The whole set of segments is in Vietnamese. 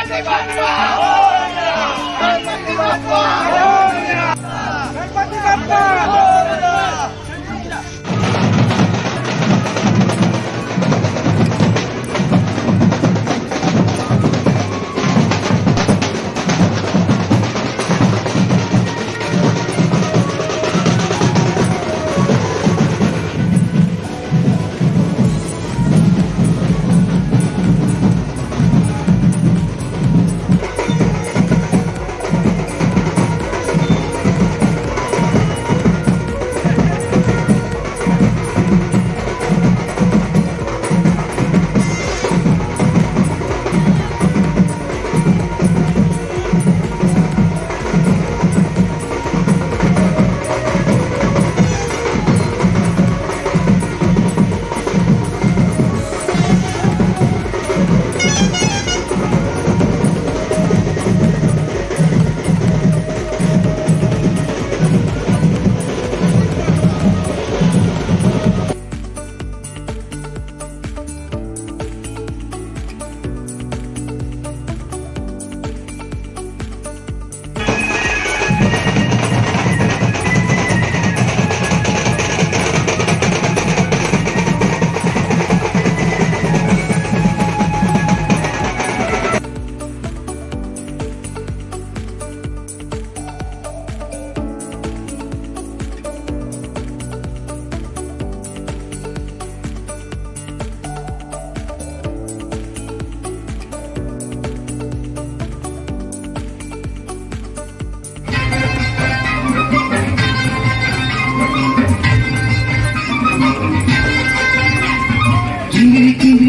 Pantai Papua! Pantai Papua!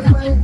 Bye.